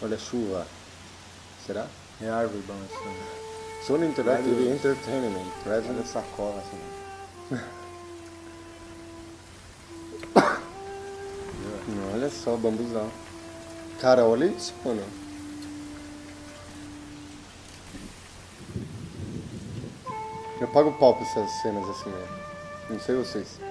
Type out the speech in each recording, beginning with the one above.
Olha a chuva. Será? É árvore balançando. Sony Interactive Olha. Entertainment. Present. sacola assim. Olha só, bambuzão. Cara, olha isso, mano. Eu pago pau pra essas cenas assim, velho. Não sei vocês.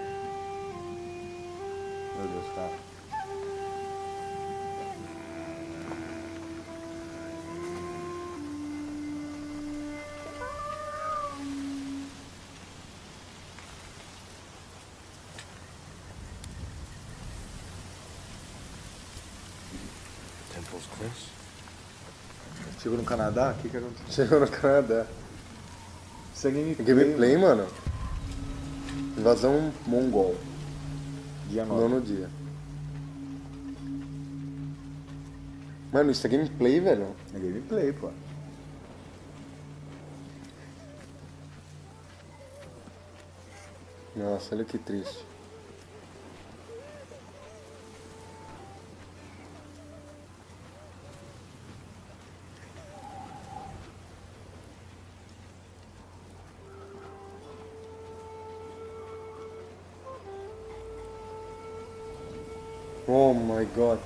Chegou no Canadá? O que que aconteceu? Chegou no Canadá. Isso é gameplay. Gameplay, mano. Invasão mongol. Dia 9. Nono dia. Mano, isso é gameplay, velho. É gameplay, pô. Nossa, olha que triste. Oh my god.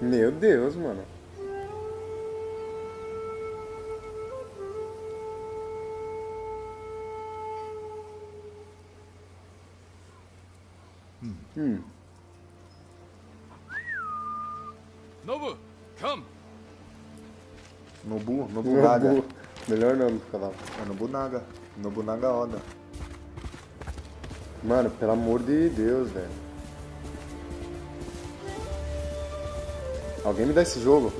Meu Deus, mano. Hum. Nobu, come. Nobu, Nobunaga. Nobu. Melhor nome do cavalo. É Nobunaga. Nobunaga Oda. Mano, pelo amor de Deus, velho. Alguém me dá esse jogo?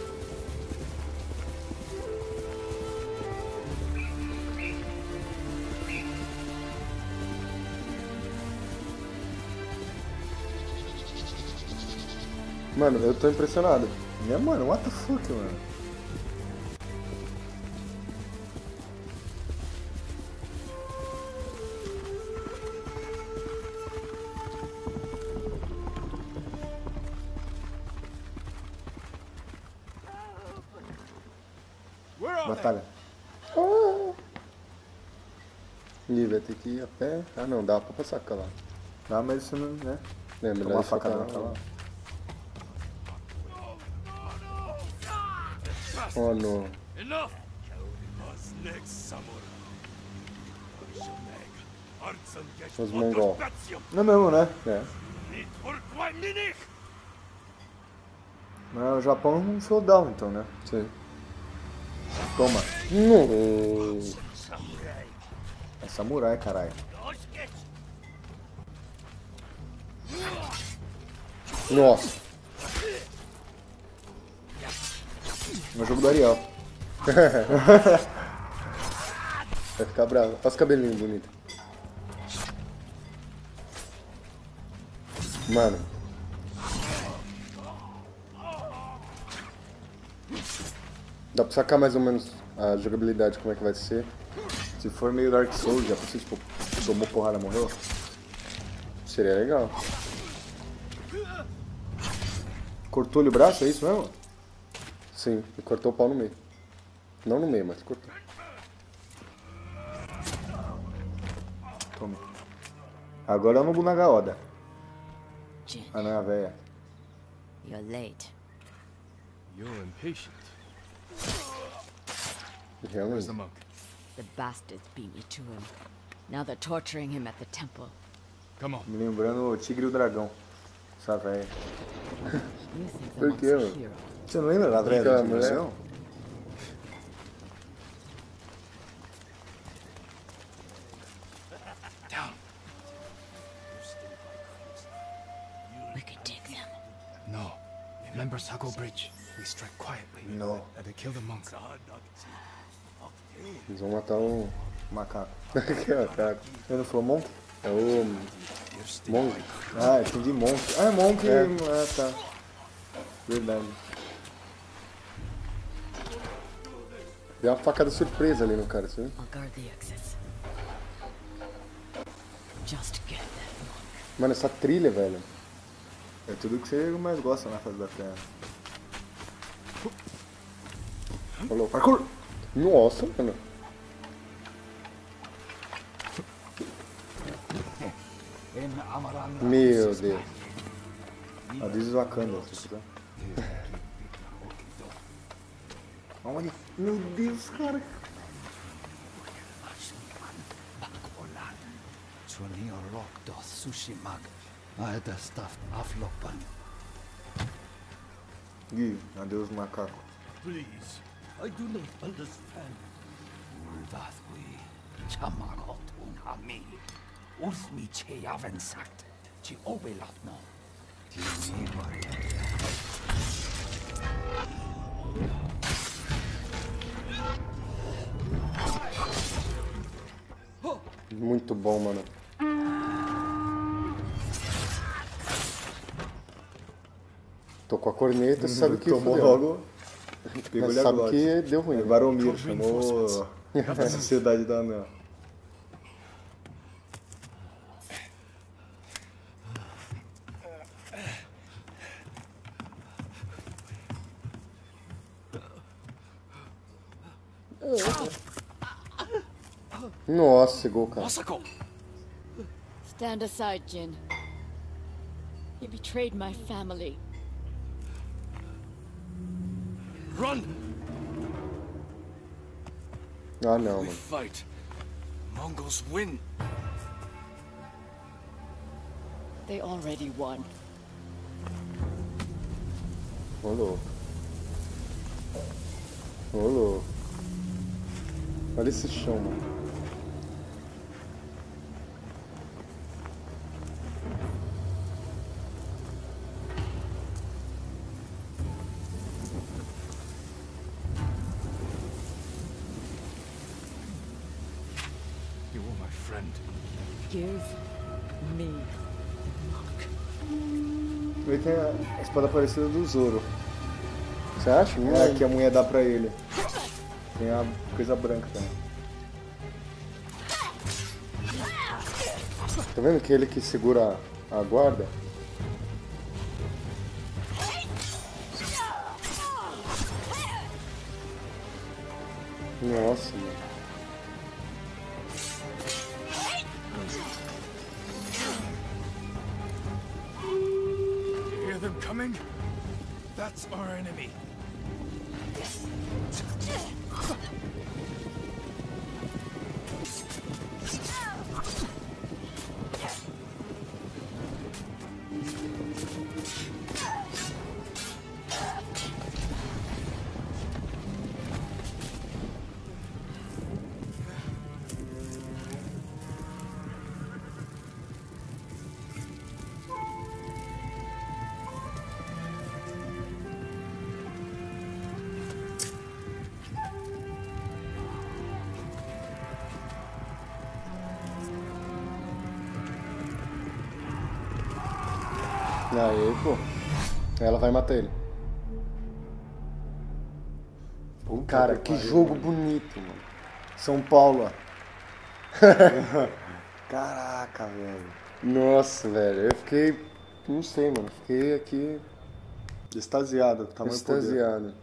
Mano, eu tô impressionado. É, mano, what the fuck, mano? Batalha. Ih, vai ter que ir a pé. Ah não, dá pra passar cá lá. Não, mas isso não, né? É, melhor Tomar deixar facada pra tá lá. Oh. Enough! Gesh Os mongol. Não é mesmo, né? É. Mas o Japão é um feudal, então, né? Sim. Toma. Não. É samurai, caralho. Nossa. No jogo do Ariel. Vai ficar bravo. Olha os cabelinhos bonitos. Mano. Dá pra sacar mais ou menos a jogabilidade, como é que vai ser. Se for meio Dark Souls, já pensou, tipo, tomou porrada, morreu? Seria legal. Cortou-lhe o braço, é isso mesmo? Sim, e cortou o pau no meio. Não no meio, mas cortou. Toma. Agora é o Nobunaga Oda. Jin, Ah, não é a véia. you're late. You're impatient. Where's the monk? The bastards beat me to him. Now they're torturing him at the temple. Come on. Me lembrando o Tigre e o Dragão. Essa véia. You think the Por monk's quê, a mano? hero. Você não lembra da véia Aquela da mulher? dimensão? Down. We could take them. No. Remember Sago Bridge? We strike quietly. No. And they kill the monk. Eles vão matar o. Macaco. que macaco. Ele não falou Monk? É o. Monk. Ah, entendi Monk. Ah, é Monk. É. Ah, tá. Verdade. Deu uma facada surpresa ali no cara, that monk. Mano, essa trilha, velho. É tudo que você mais gosta na face da terra. Falou. Parkour! Nossa, mano. Meu Deus. A This is Wakanda, quiser. Olha, meu Deus, cara. Aflopan. Gui, adeus macaco. Please, I do not understand. Uldathwi. Chamakotun hami. Usmi che yaven sagt. Chi obelatno. Tini Muito bom, mano. Tocou a corneta, você sabe que Tomou fudeu. logo. Pegou Mas ele sabe agora. que deu ruim. É Varomir, chamou a Sociedade da Anel. Nossa, igual cara. Masako! Stand aside, Jin. You betrayed my family. Run! Ah, não, We fight. Mongols win. They already won. Hello. Hello. Ô louco. Olha esse chão, mano. Give me. Ele tem a espada parecida do Zoro. Você acha? Não É a que a mulher dá pra ele. Tem a coisa branca também. Tá vendo que ele que segura a guarda? Nossa, mano. Them coming? That's our enemy. Aí, pô. Ela vai matar ele. Pô, cara, que jogo bonito, mano. São Paulo, ó. Caraca, velho. Nossa, velho. Eu fiquei. Não sei, mano. Fiquei aqui Extasiado, tamanho poder. extasiado.